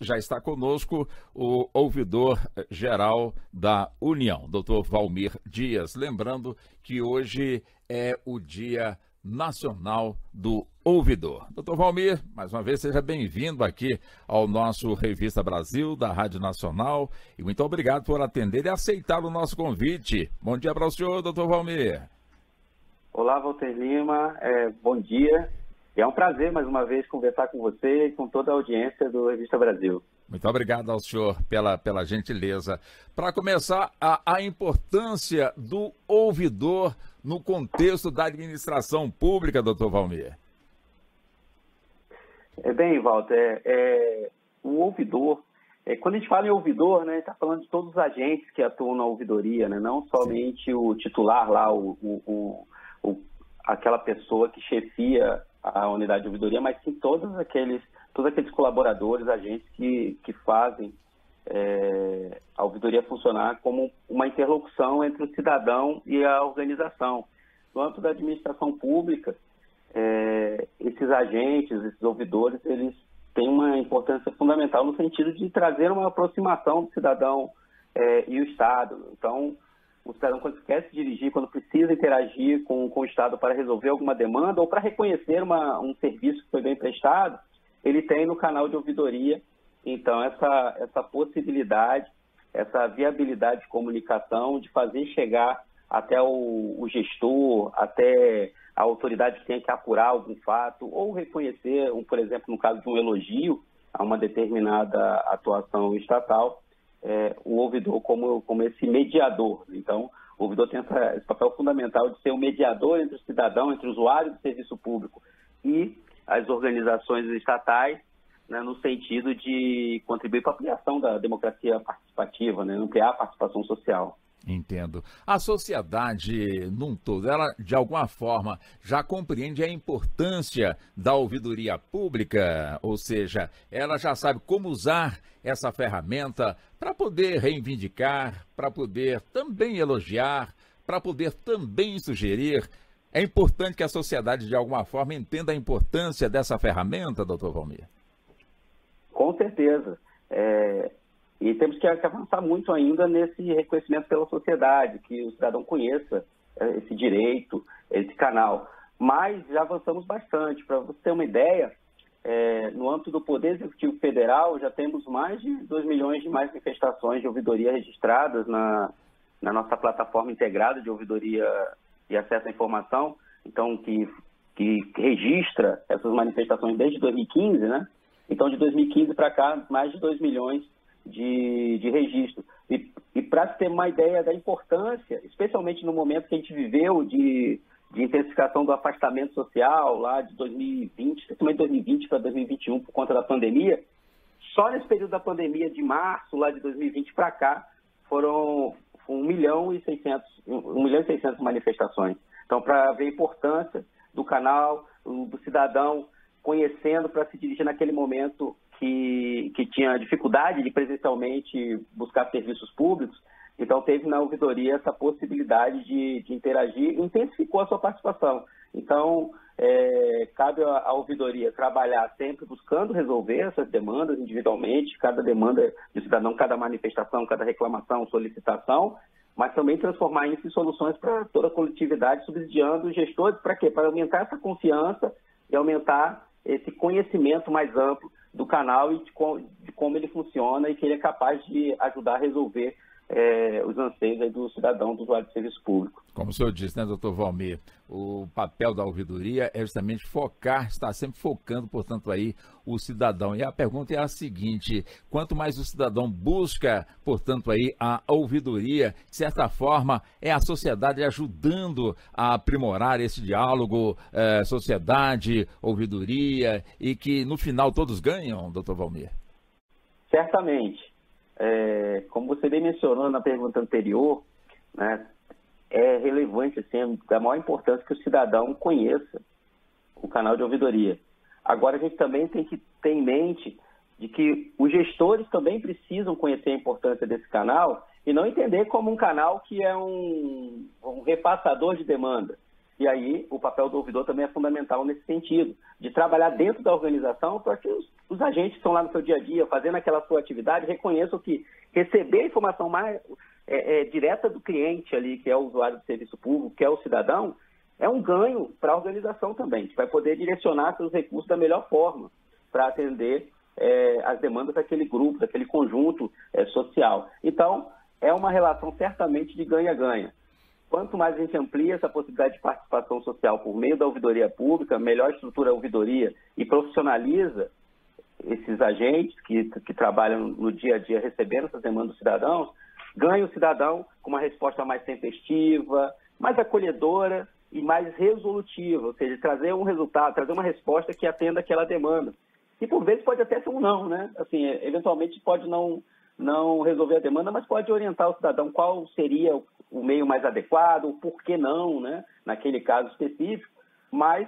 já está conosco o ouvidor geral da União, doutor Valmir Dias. Lembrando que hoje é o Dia Nacional do Ouvidor. Doutor Valmir, mais uma vez seja bem-vindo aqui ao nosso Revista Brasil, da Rádio Nacional, e muito obrigado por atender e aceitar o nosso convite. Bom dia para o senhor, doutor Valmir. Olá, Walter Lima, é, bom dia. E é um prazer, mais uma vez, conversar com você e com toda a audiência do Revista Brasil. Muito obrigado ao senhor pela, pela gentileza. Para começar, a, a importância do ouvidor no contexto da administração pública, doutor Valmir. É bem, Walter, é, é, o ouvidor, é, quando a gente fala em ouvidor, né, está falando de todos os agentes que atuam na ouvidoria, né, não somente Sim. o titular lá, o, o, o, aquela pessoa que chefia a unidade de ouvidoria, mas sim todos aqueles, todos aqueles colaboradores, agentes que, que fazem é, a ouvidoria funcionar como uma interlocução entre o cidadão e a organização. No âmbito da administração pública, é, esses agentes, esses ouvidores, eles têm uma importância fundamental no sentido de trazer uma aproximação do cidadão é, e o Estado. Então, o cidadão, quando quer se dirigir, quando precisa interagir com, com o Estado para resolver alguma demanda ou para reconhecer uma, um serviço que foi bem prestado, ele tem no canal de ouvidoria, então, essa, essa possibilidade, essa viabilidade de comunicação, de fazer chegar até o, o gestor, até a autoridade que tem que apurar algum fato, ou reconhecer, um, por exemplo, no caso de um elogio a uma determinada atuação estatal, é, o ouvidor como, como esse mediador. Então, o ouvidor tem essa, esse papel fundamental de ser o mediador entre o cidadão, entre o usuário do serviço público e as organizações estatais, né, no sentido de contribuir para a ampliação da democracia participativa, né, ampliar a participação social. Entendo. A sociedade num todo, ela de alguma forma já compreende a importância da ouvidoria pública, ou seja, ela já sabe como usar essa ferramenta para poder reivindicar, para poder também elogiar, para poder também sugerir. É importante que a sociedade de alguma forma entenda a importância dessa ferramenta, doutor Valmir. Com certeza. É, e temos que avançar muito ainda nesse reconhecimento pela sociedade, que o cidadão conheça é, esse direito, esse canal. Mas já avançamos bastante. Para você ter uma ideia, é, no âmbito do Poder Executivo Federal, já temos mais de 2 milhões de manifestações de ouvidoria registradas na, na nossa plataforma integrada de ouvidoria e acesso à informação, então que, que registra essas manifestações desde 2015, né? Então, de 2015 para cá, mais de 2 milhões de, de registro. E, e para ter uma ideia da importância, especialmente no momento que a gente viveu de, de intensificação do afastamento social, lá de 2020, especialmente 2020 para 2021, por conta da pandemia, só nesse período da pandemia, de março lá de 2020 para cá, foram 1 milhão e 600, 1 milhão e 600 manifestações. Então, para ver a importância do canal, do cidadão conhecendo para se dirigir naquele momento que, que tinha dificuldade de presencialmente buscar serviços públicos, então teve na ouvidoria essa possibilidade de, de interagir e intensificou a sua participação. Então, é, cabe à ouvidoria trabalhar sempre buscando resolver essas demandas individualmente, cada demanda de cidadão, cada manifestação, cada reclamação, solicitação, mas também transformar isso em soluções para toda a coletividade, subsidiando os gestores, para quê? Para aumentar essa confiança e aumentar esse conhecimento mais amplo do canal e de, como ele funciona e que ele é capaz de ajudar a resolver é, os anseios do cidadão do usuário de serviço público. Como o senhor disse, né, doutor Valmir, o papel da ouvidoria é justamente focar, estar sempre focando, portanto, aí o cidadão. E a pergunta é a seguinte: quanto mais o cidadão busca, portanto, aí a ouvidoria, de certa forma, é a sociedade ajudando a aprimorar esse diálogo, é, sociedade, ouvidoria, e que no final todos ganham, doutor Valmir? Certamente é, como você bem mencionou na pergunta anterior, né, é relevante, assim, da maior importância que o cidadão conheça o canal de ouvidoria. Agora, a gente também tem que ter em mente de que os gestores também precisam conhecer a importância desse canal e não entender como um canal que é um, um repassador de demanda. E aí, o papel do ouvidor também é fundamental nesse sentido, de trabalhar dentro da organização para que os os agentes que estão lá no seu dia a dia, fazendo aquela sua atividade, reconheçam que receber a informação mais é, é, direta do cliente ali, que é o usuário do serviço público, que é o cidadão, é um ganho para a organização também, que vai poder direcionar seus recursos da melhor forma para atender é, as demandas daquele grupo, daquele conjunto é, social. Então, é uma relação certamente de ganha-ganha. Quanto mais a gente amplia essa possibilidade de participação social por meio da ouvidoria pública, melhor estrutura a ouvidoria e profissionaliza esses agentes que, que trabalham no dia a dia recebendo essas demandas dos cidadãos, ganha o cidadão com uma resposta mais tempestiva, mais acolhedora e mais resolutiva, ou seja, trazer um resultado, trazer uma resposta que atenda aquela demanda. E por vezes pode até ser um não, né? Assim, eventualmente pode não, não resolver a demanda, mas pode orientar o cidadão qual seria o meio mais adequado, o porquê não, né? Naquele caso específico, mas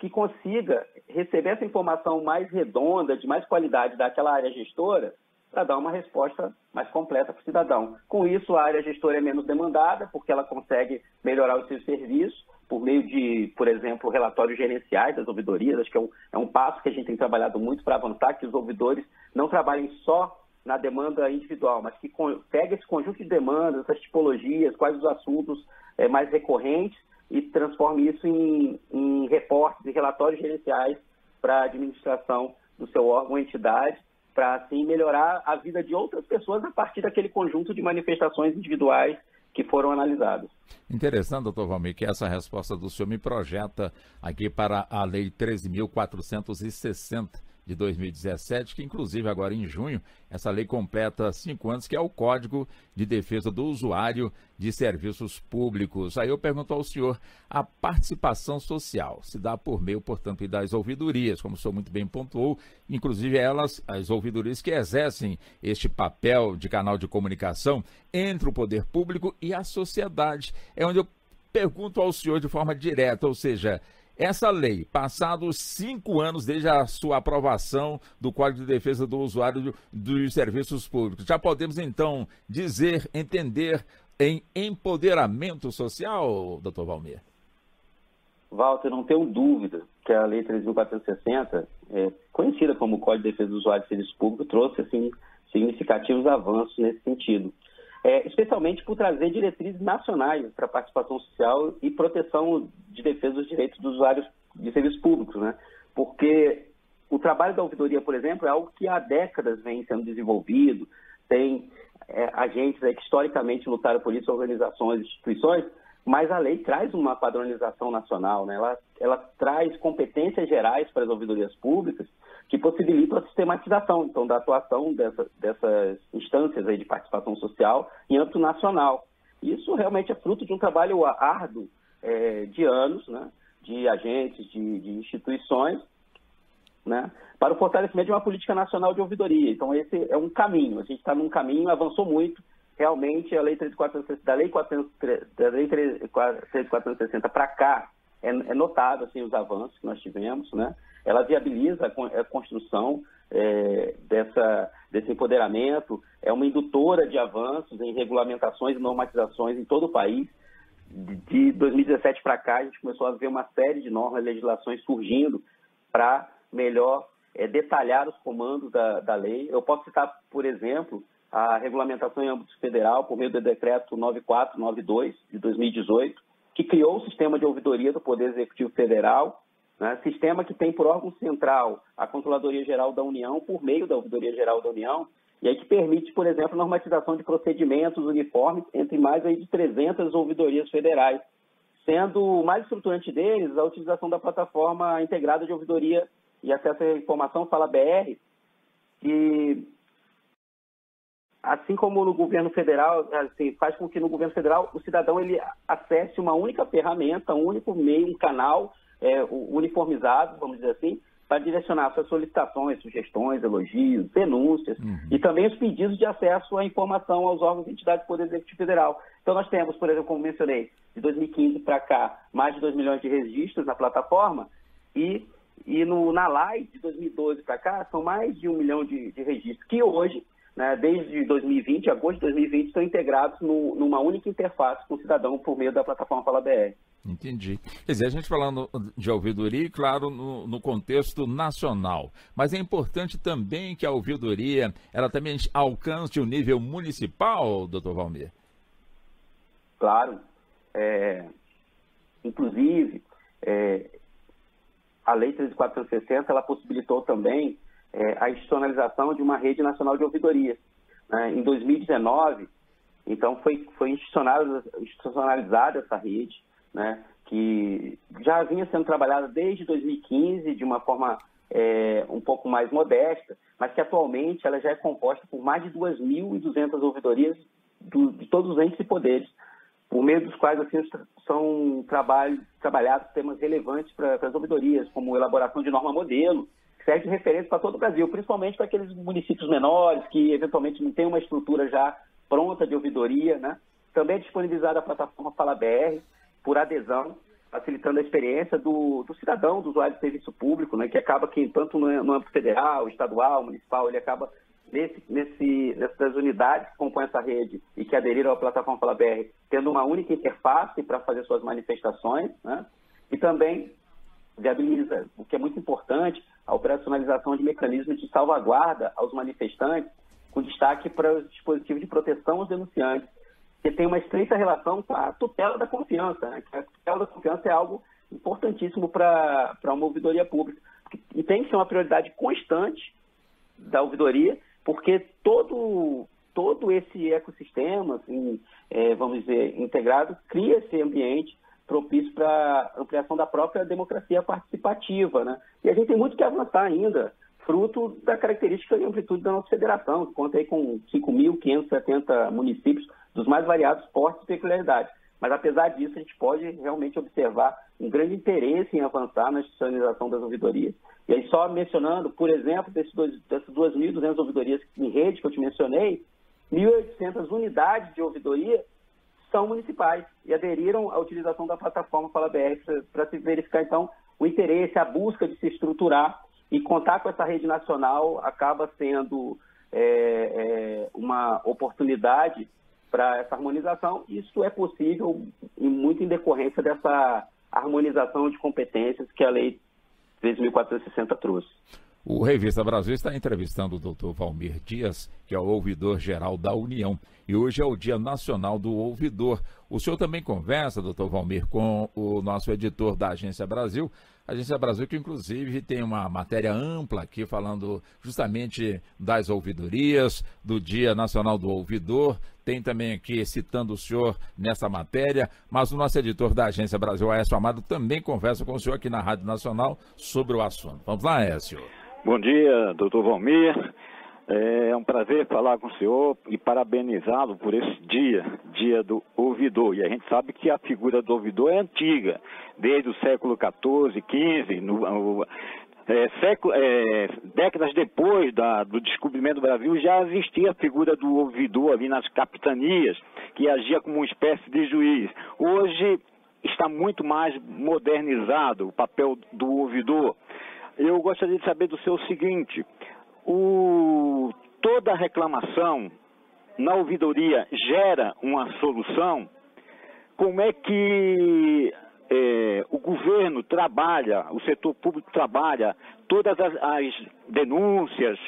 que consiga receber essa informação mais redonda, de mais qualidade daquela área gestora, para dar uma resposta mais completa para o cidadão. Com isso, a área gestora é menos demandada, porque ela consegue melhorar os seus serviços por meio de, por exemplo, relatórios gerenciais das ouvidorias. Acho que é um, é um passo que a gente tem trabalhado muito para avançar, que os ouvidores não trabalhem só na demanda individual, mas que pegue esse conjunto de demandas, essas tipologias, quais os assuntos é, mais recorrentes e transforme isso em, em reportes e relatórios gerenciais para a administração do seu órgão ou entidade, para assim melhorar a vida de outras pessoas a partir daquele conjunto de manifestações individuais que foram analisadas. Interessante, doutor Valmir, que essa resposta do senhor me projeta aqui para a Lei 13.460 de 2017, que inclusive agora em junho, essa lei completa cinco anos, que é o Código de Defesa do Usuário de Serviços Públicos. Aí eu pergunto ao senhor, a participação social se dá por meio, portanto, das ouvidorias, como o senhor muito bem pontuou, inclusive elas, as ouvidorias que exercem este papel de canal de comunicação entre o poder público e a sociedade. É onde eu pergunto ao senhor de forma direta, ou seja, essa lei, passados cinco anos desde a sua aprovação do Código de Defesa do Usuário dos Serviços Públicos, já podemos então dizer, entender em empoderamento social, doutor Valmir? Walter, não tenho dúvida que a Lei 3.460, é, conhecida como Código de Defesa do Usuário de Serviços Públicos, trouxe assim, significativos avanços nesse sentido é, especialmente por trazer diretrizes nacionais para participação social e proteção de defesa dos direitos dos usuários de serviços públicos, né? Porque o trabalho da ouvidoria, por exemplo, é algo que há décadas vem sendo desenvolvido, tem é, agentes é, que historicamente lutaram por isso, organizações, instituições, mas a lei traz uma padronização nacional, né? ela, ela traz competências gerais para as ouvidorias públicas que possibilitam a sistematização então, da atuação dessa, dessas instâncias aí de participação social em âmbito nacional. Isso realmente é fruto de um trabalho árduo é, de anos, né? de agentes, de, de instituições, né? para o fortalecimento de uma política nacional de ouvidoria. Então, esse é um caminho, a gente está num caminho, avançou muito, realmente a Lei 3460, da Lei, 400, da lei 3460 para cá, é, é notável assim, os avanços que nós tivemos, né? Ela viabiliza a construção é, dessa, desse empoderamento, é uma indutora de avanços em regulamentações e normatizações em todo o país. De 2017 para cá, a gente começou a ver uma série de normas e legislações surgindo para melhor é, detalhar os comandos da, da lei. Eu posso citar, por exemplo, a regulamentação em âmbito federal por meio do decreto 9492 de 2018, que criou o sistema de ouvidoria do Poder Executivo Federal, né, sistema que tem por órgão central a Controladoria Geral da União por meio da Ouvidoria Geral da União, e aí que permite, por exemplo, normatização de procedimentos uniformes entre mais aí de 300 ouvidorias federais, sendo o mais estruturante deles a utilização da plataforma integrada de ouvidoria e acesso à informação, Fala BR, que assim como no governo federal, assim, faz com que no governo federal o cidadão ele acesse uma única ferramenta, um único meio, um canal é, uniformizado, vamos dizer assim, para direcionar suas solicitações, sugestões, elogios, denúncias uhum. e também os pedidos de acesso à informação aos órgãos e entidades do Poder Executivo Federal. Então, nós temos, por exemplo, como mencionei, de 2015 para cá, mais de 2 milhões de registros na plataforma e, e no, na LAI, de 2012 para cá, são mais de um milhão de, de registros, que hoje né, desde 2020, agosto de 2020, estão integrados no, numa única interface com o cidadão por meio da plataforma Fala BR. Entendi. Quer dizer, a gente falando de ouvidoria, claro, no, no, contexto nacional, mas é importante também que a ouvidoria, ela também alcance o nível municipal, doutor Valmir? Claro. É, inclusive, é, a Lei 13.460, ela possibilitou também é, a institucionalização de uma rede nacional de ouvidoria. Né? Em 2019, então, foi, foi institucionalizada essa rede, né, que já vinha sendo trabalhada desde 2015 de uma forma é, um pouco mais modesta, mas que atualmente ela já é composta por mais de 2.200 ouvidorias do, de todos os entes e poderes, por meio dos quais assim, são trabalho, trabalhados temas relevantes para as ouvidorias, como elaboração de norma modelo, que serve de referência para todo o Brasil, principalmente para aqueles municípios menores que eventualmente não têm uma estrutura já pronta de ouvidoria, né? Também é disponibilizada a plataforma Fala BR, por adesão, facilitando a experiência do, do cidadão, do usuário de serviço público, né, que acaba que, tanto no, âmbito federal, estadual, municipal, ele acaba nesse, nesse, nessas unidades que compõem essa rede e que aderiram à plataforma Fala BR, tendo uma única interface para fazer suas manifestações, né, e também viabiliza, o que é muito importante, a operacionalização de mecanismos de salvaguarda aos manifestantes, com destaque para os dispositivos de proteção aos denunciantes, que tem uma estreita relação com a tutela da confiança. Né? A tutela da confiança é algo importantíssimo para uma ouvidoria pública. E tem que ser uma prioridade constante da ouvidoria, porque todo, todo esse ecossistema, assim, é, vamos dizer, integrado, cria esse ambiente propício para ampliação da própria democracia participativa. Né? E a gente tem muito que avançar ainda, fruto da característica e amplitude da nossa federação, que conta aí com 5.570 municípios, dos mais variados portes e peculiaridades. Mas, apesar disso, a gente pode realmente observar um grande interesse em avançar na institucionalização das ouvidorias. E aí, só mencionando, por exemplo, desses dois, dessas 2.200 ouvidorias em rede que eu te mencionei, 1.800 unidades de ouvidoria são municipais e aderiram à utilização da plataforma Fala BR para se verificar, então, o interesse, a busca de se estruturar e contar com essa rede nacional acaba sendo é, é, uma oportunidade para essa harmonização. Isso é possível e muito em decorrência dessa harmonização de competências que a Lei 3.460 trouxe. O Revista Brasil está entrevistando o doutor Valmir Dias, que é o ouvidor geral da União. E hoje é o Dia Nacional do Ouvidor. O senhor também conversa, doutor Valmir, com o nosso editor da Agência Brasil. Agência Brasil, que inclusive tem uma matéria ampla aqui falando justamente das ouvidorias, do Dia Nacional do Ouvidor. Tem também aqui citando o senhor nessa matéria, mas o nosso editor da Agência Brasil, Aécio Amado, também conversa com o senhor aqui na Rádio Nacional sobre o assunto. Vamos lá, Aécio. Bom dia, doutor Valmir. É um prazer falar com o senhor e parabenizá-lo por esse dia, dia do ouvidor. E a gente sabe que a figura do ouvidor é antiga, desde o século XIV, XV, no, é, século, é, décadas depois da, do descobrimento do Brasil, já existia a figura do ouvidor ali nas capitanias, que agia como uma espécie de juiz. Hoje está muito mais modernizado o papel do ouvidor eu gostaria de saber do seu seguinte: o, toda reclamação na ouvidoria gera uma solução? Como é que é, o governo trabalha, o setor público trabalha todas as, as denúncias,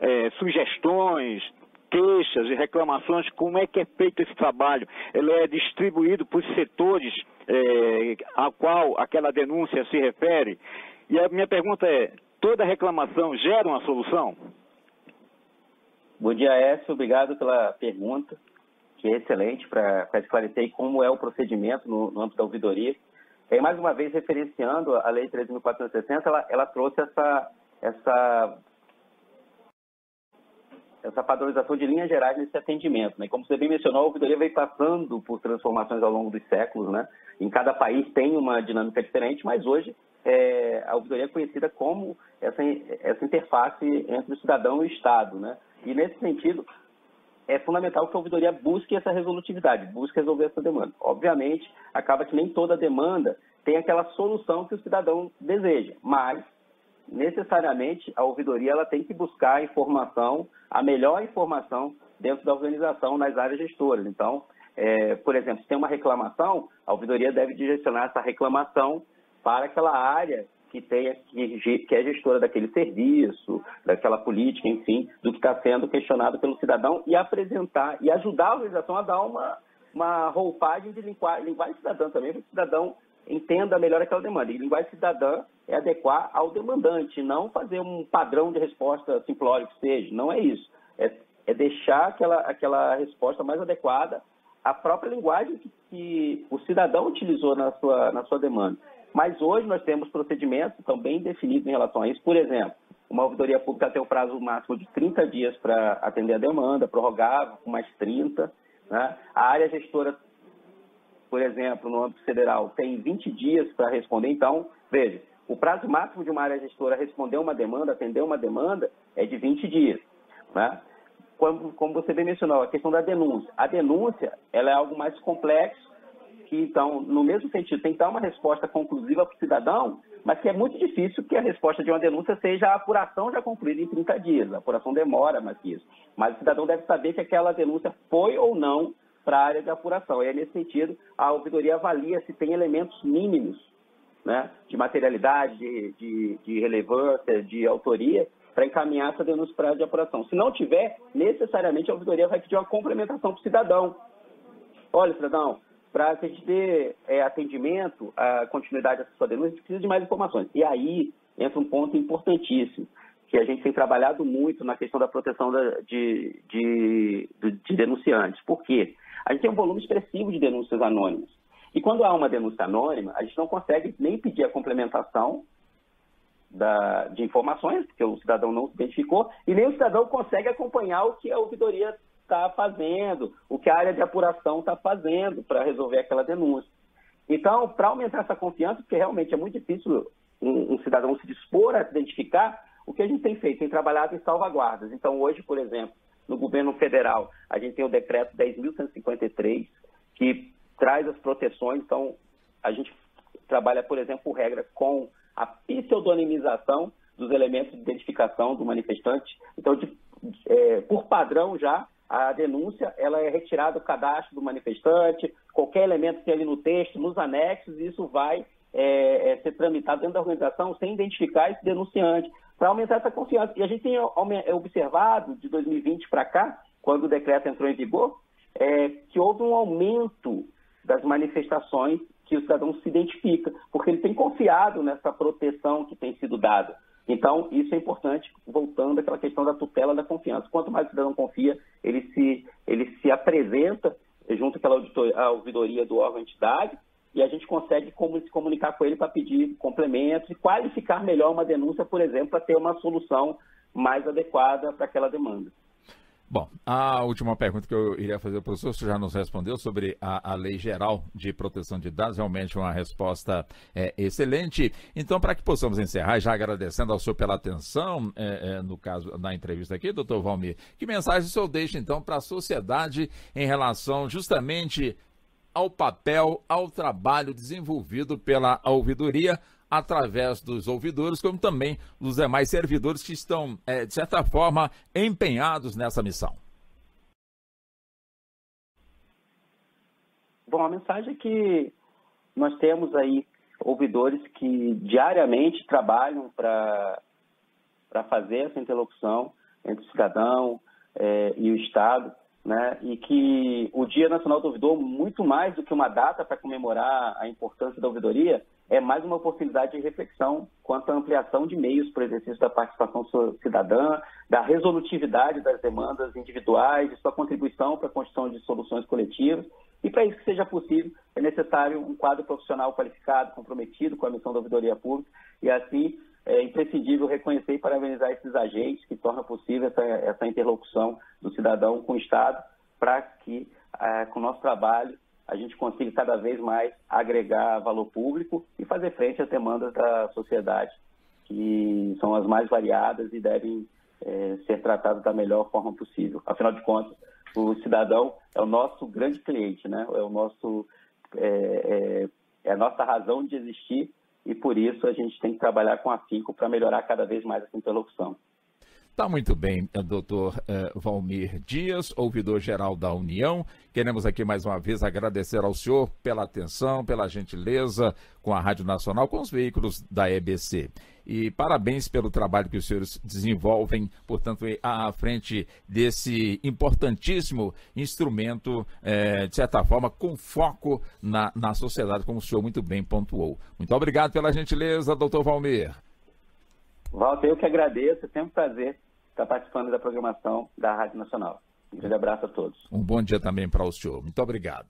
é, sugestões, queixas e reclamações, como é que é feito esse trabalho? Ele é distribuído por setores é, a qual aquela denúncia se refere? E a minha pergunta é: toda reclamação gera uma solução? Bom dia, Écio. Obrigado pela pergunta, que é excelente para esclarecer como é o procedimento no, no âmbito da ouvidoria. E mais uma vez, referenciando a Lei 13.460, ela, ela trouxe essa, essa, essa padronização de linhas gerais nesse atendimento. Né? Como você bem mencionou, a ouvidoria vem passando por transformações ao longo dos séculos. Né? Em cada país tem uma dinâmica diferente, mas hoje é, a ouvidoria é conhecida como essa, essa interface entre o cidadão e o Estado. Né? E, nesse sentido, é fundamental que a ouvidoria busque essa resolutividade, busque resolver essa demanda. Obviamente, acaba que nem toda demanda tem aquela solução que o cidadão deseja, mas necessariamente a ouvidoria ela tem que buscar a informação, a melhor informação dentro da organização nas áreas gestoras. Então, é, por exemplo, se tem uma reclamação, a ouvidoria deve direcionar essa reclamação para aquela área que, que, que é gestora daquele serviço, daquela política, enfim, do que está sendo questionado pelo cidadão e apresentar e ajudar a organização a dar uma, uma roupagem de linguagem, linguagem cidadã também, para que o cidadão entenda melhor aquela demanda. E linguagem cidadã é adequar ao demandante, não fazer um padrão de resposta simplório que seja. Não é isso. É, é deixar aquela, aquela resposta mais adequada à própria linguagem que, que o cidadão utilizou na sua, na sua demanda. Mas hoje nós temos procedimentos estão bem definidos em relação a isso. Por exemplo, uma ouvidoria pública tem o prazo máximo de 30 dias para atender a demanda, prorrogável com mais 30. Né? A área gestora, por exemplo, no âmbito federal, tem 20 dias para responder. Então, veja, o prazo máximo de uma área gestora responder uma demanda, atender uma demanda, é de 20 dias. Né? Como, como você bem mencionou, a questão da denúncia. A denúncia ela é algo mais complexo que, então, no mesmo sentido, tem que dar uma resposta conclusiva para o cidadão, mas que é muito difícil que a resposta de uma denúncia seja a apuração já concluída em 30 dias. A apuração demora mais que isso. Mas o cidadão deve saber que aquela denúncia foi ou não para a área de apuração. E aí, nesse sentido, a ouvidoria avalia se tem elementos mínimos né, de materialidade, de, de, de relevância, de autoria, para encaminhar essa denúncia para a área de apuração. Se não tiver, necessariamente a ouvidoria vai pedir uma complementação para o cidadão. Olha, cidadão, para a gente dê é, atendimento à continuidade dessa sua denúncia, a gente precisa de mais informações. E aí entra um ponto importantíssimo, que a gente tem trabalhado muito na questão da proteção da, de, de, de, denunciantes. Por quê? A gente tem um volume expressivo de denúncias anônimas. E quando há uma denúncia anônima, a gente não consegue nem pedir a complementação da, de informações, porque o cidadão não se identificou, e nem o cidadão consegue acompanhar o que a ouvidoria está fazendo, o que a área de apuração está fazendo para resolver aquela denúncia. Então, para aumentar essa confiança, porque realmente é muito difícil um, um, cidadão se dispor a identificar, o que a gente tem feito? Tem trabalhado em salvaguardas. Então, hoje, por exemplo, no governo federal, a gente tem o decreto 10.153, que traz as proteções. Então, a gente trabalha, por exemplo, regra com a pseudonimização dos elementos de identificação do manifestante. Então, de, é, por padrão já, a denúncia ela é retirada do cadastro do manifestante, qualquer elemento que tem ali no texto, nos anexos, isso vai é, é, ser tramitado dentro da organização sem identificar esse denunciante, para aumentar essa confiança. E a gente tem observado, de 2020 para cá, quando o decreto entrou em vigor, é, que houve um aumento das manifestações que o cidadão se identifica, porque ele tem confiado nessa proteção que tem sido dada. Então, isso é importante, voltando àquela questão da tutela da confiança. Quanto mais o cidadão confia, ele se, ele se apresenta junto àquela auditoria, ouvidoria do órgão entidade e a gente consegue se comunicar com ele para pedir complementos e qualificar melhor uma denúncia, por exemplo, para ter uma solução mais adequada para aquela demanda. Bom, a última pergunta que eu iria fazer o professor, você já nos respondeu sobre a, a, Lei Geral de Proteção de Dados, realmente uma resposta é, excelente. Então, para que possamos encerrar, já agradecendo ao senhor pela atenção, é, é, no caso da entrevista aqui, doutor Valmir, que mensagem o senhor deixa, então, para a sociedade em relação justamente ao papel, ao trabalho desenvolvido pela ouvidoria através dos ouvidores, como também dos demais servidores que estão, é, de certa forma, empenhados nessa missão. Bom, a mensagem é que nós temos aí ouvidores que diariamente trabalham para fazer essa interlocução entre o cidadão é, e o Estado, né? e que o Dia Nacional do Ouvidor, muito mais do que uma data para comemorar a importância da ouvidoria, é mais uma oportunidade de reflexão quanto à ampliação de meios para o exercício da participação cidadã, da resolutividade das demandas individuais, de sua contribuição para a construção de soluções coletivas. E para isso que seja possível, é necessário um quadro profissional qualificado, comprometido com a missão da ouvidoria pública, e assim é imprescindível reconhecer e parabenizar esses agentes que tornam possível essa, essa interlocução do cidadão com o Estado, para que, é, com o nosso trabalho, a gente consiga cada vez mais agregar valor público e fazer frente às demandas da sociedade, que são as mais variadas e devem é, ser tratadas da melhor forma possível. Afinal de contas, o cidadão é o nosso grande cliente, né? é, o nosso, é, é, é a nossa razão de existir e por isso a gente tem que trabalhar com afinco para melhorar cada vez mais essa interlocução. Tá muito bem, doutor eh, Valmir Dias, ouvidor-geral da União. Queremos aqui mais uma vez agradecer ao senhor pela atenção, pela gentileza com a Rádio Nacional, com os veículos da EBC. E parabéns pelo trabalho que os senhores desenvolvem, portanto, à frente desse importantíssimo instrumento, eh, de certa forma, com foco na, na sociedade, como o senhor muito bem pontuou. Muito obrigado pela gentileza, doutor Valmir. Walter, eu que agradeço, é sempre um prazer estar participando da programação da Rádio Nacional. Um grande abraço a todos. Um bom dia também para o senhor. Muito obrigado.